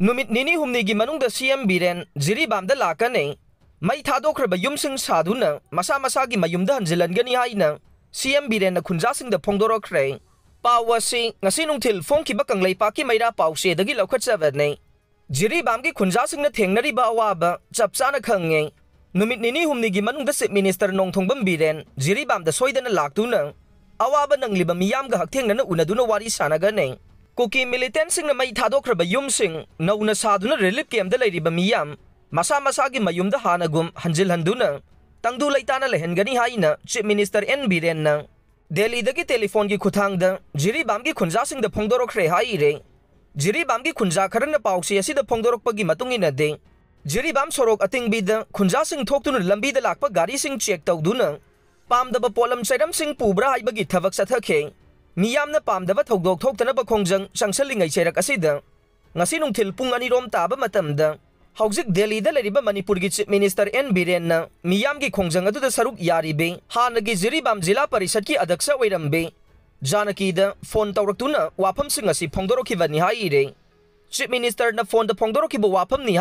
निनी हुमनी की मनुंग सीएम बीरेन जिरीबाम लाकने मई थादोख्रब युमसिंग साधुना मसा मसा की मयुमद हंजिलनगनी हाइना सीएम बीरेन खुंजासिंग फोंदोरख्रे nungthil phongkiba kanglaipa ki maira pause dagi lokhatchabane Jiribam की खुंजासिंग थेंगनरीबा अवाबा चपचाना खंगे नुमित निनी हुमनी की मनुंग चिफ मिनिस्टर नोंथोंबम बीरेन जिरीबाम द सोइदन लाक्तुना अवाबा हक्थेंगना उनदुना वारी सानागने कुकी मिलिटेंट मई थादोख्रबा युमसिंग नौना साधुना रिलीफ कैम्प द लेरिबा मियाम मसा मसा की मयुम द हानागुम हंजिल हंदुना तंगदु लैताना लेहनगनी हाइना चीफ मिनिस्टर एन बीरेन ना दिल्ली की टेलीफोन की खुथांग जिरीबाम की खुंजासिंग द फोंदोरख्रे हाइरे जिरीबाम की खुंजा खरन मतुंग इनदे जिरीबाम सोरोक अतिंगबीद खुंजा सिंह थोक्तुन मियाम पाद थोदन खोज चंसली सैरक अदिल पुंग अरोम ताबिक दिल्ली मनपुर की चीफ मिनीस्टर एन बीरें मियाम की खोजंग सरुक यारी हाँ की जिरीबाम जिला परिषद की अध्यक्ष वैरमी जानकीद फ़ोन तौरतुन वाफम फोंदरखी हाईरें चीफ मिनीस्टर फ़ोन फोंदरखी वाफमनी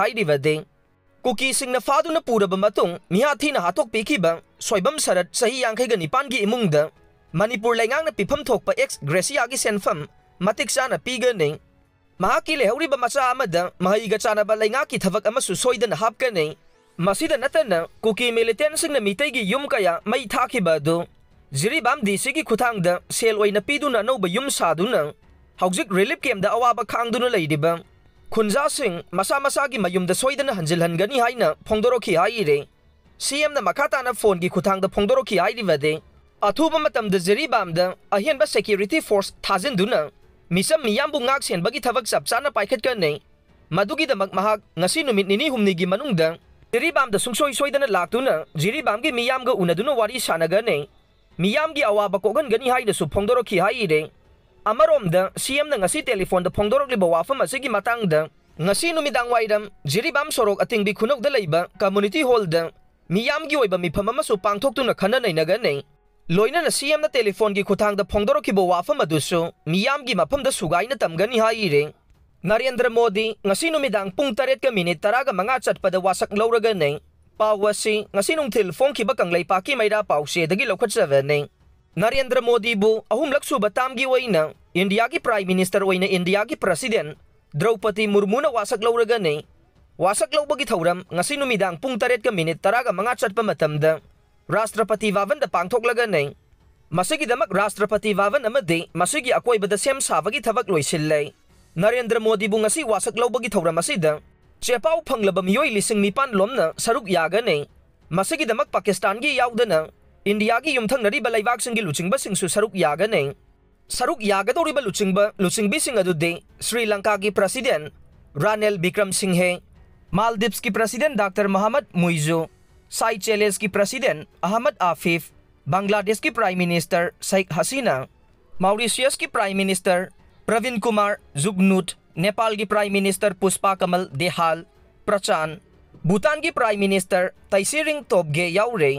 कुकी फादुन पूरब मिहाथी हाथों की सोबम शरद सही यांखे निपान की इमुंग मनपुर लेगा पीफम थोप एक्स ग्रेसिया की सेंफम मतिक चा पीगनी की लेहरीब मचाद मही चाब लेगा थबक सोद हापकनी मसीद नतन कुकी मिलीटें मीत की यू कया मई थाब जिरीबाम की खुद सेल पीदन अनौब यू साजि रिलीफ कैम अवाब खादब खुंजा सिंह मसा मसा की मयम सोद हंजिल फोंदरखी हाईरें सी एम मखा तान फ़ोन की खुद फोंदरखी हाईबदे ꯑꯊꯨꯕ ꯃꯇꯝꯗ ꯖꯤꯔꯤꯕꯥꯝꯗ ꯑꯍꯦꯟꯕ ꯁꯦꯀ꯭ꯌꯨꯔꯤꯇꯤ ꯐꯣꯔꯁ ꯊꯥꯖꯤꯟꯗꯨꯅ ꯃꯤꯁꯝ ꯃꯤꯌꯥꯝꯕꯨ ꯉꯥꯛ ꯁꯦꯟꯕꯒꯤ ꯊꯕꯛ ꯆꯞ ꯆꯥꯅ ꯄꯥꯏꯈꯠꯀꯅꯤ ꯃꯗꯨꯒꯤꯗꯃꯛ ꯃꯍꯥꯛ ꯉꯁꯤ ꯅꯨꯃꯤꯠ ꯅꯤꯅꯤ ꯍꯨꯝꯅꯤꯒꯤ ꯃꯅꯨꯡꯗ ꯖꯤꯔꯤꯕꯥꯝꯗ ꯁꯨꯡꯁꯣꯏ ꯁꯣꯏꯗꯅ ꯂꯥꯛꯇꯨꯅ ꯖꯤꯔꯤꯕꯥꯝꯒꯤ ꯃꯤꯌꯥꯝꯒ ꯎꯅꯗꯨꯅ ꯋꯥꯔꯤ ꯁꯥꯟꯅꯒꯅꯤ ꯃꯤꯌꯥꯝꯒꯤ ꯑꯋꯥꯕ ꯀꯣꯛꯍꯟꯒꯅꯤ ꯍꯥꯏꯅꯁꯨ ꯐꯣꯡꯗꯣꯔꯛꯈꯤ ꯍꯥꯏꯔꯦ ꯑꯃꯔꯣꯝꯗ ꯁꯤ ꯑꯦꯝꯅ ꯉꯁꯤ ꯇꯦꯂꯤꯐꯣꯟꯗ ꯐꯣꯡꯗꯣꯔꯛꯂꯤꯕ ꯋꯥꯐꯝ ꯑꯁꯤꯒꯤ ꯃꯇꯥꯡꯗ ngasi numidang wairam jiribam sorok ating bi khunok da laiba community hall da miyam gi oiba mi phamama su pangthok tu na khana nei naga nei वारी सानगने मियामगी अवाब कोगनगनी हाइनसु फोंदोरखी हाइरे अमरोमदा सीएम न ngasi टेलीफोन द फोंदोरक्लिबा वाफम असिगी मतंगदा ngasi नुमिदांग वाइरम जिरीबाम सोरोक अतिंगबी खुनोक द लेबा कम्युनिटी हॉल द मियामगी ओइबा मिफम अमसु पांगथोक्तुना खना नैनगने लोइना न सीएम न टेलीफोन की खुथांग द फोंदोरखिबा वाफम अदुसु मियामगी मफम द सुगाइना तमगनी हाइरे नरेंद्र मोदी ngasi नुमिदांग पुंग तरेट का मिनिट राष्ट्रपति वावन द पांगथोकलगने राष्ट्रपति वावन मसिगी अकोइबदा सेम साबगी थबक लोइसिल्ले नरेंद्र मोदी बु ngasi वासक लौबगी थौरम चेपाउ फंगलब मियोई लिसिंग निपान लोमना सरुक यागने मसिगिदमक पाकिस्तान की याउदना इंडिया की युमथंगनरी बलैवाक सिंगी लुचिंगब सिंगसु सरुक यागने सरुक यागदौरिब लुचिंगबी सिंग श्रीलंका की प्रेसिडेंट रानेल विक्रम सिंहे मालदीव्स की president doctor Mohamed Muizzu Seychelles की प्रेसिडेंट अहमद आफिफ बांग्लादेश की prime minister Sheikh Hasina Mauritius की प्राइम मिनिस्टर प्रवीण कुमार जुगनूट नेपाल की प्राइम मिनिस्टर पुष्पा कमल देहाल प्रचान भूटान की प्राइम मिनिस्टर तैसिरिंग तोबगे याउरे